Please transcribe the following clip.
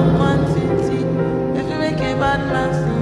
If you make a bad man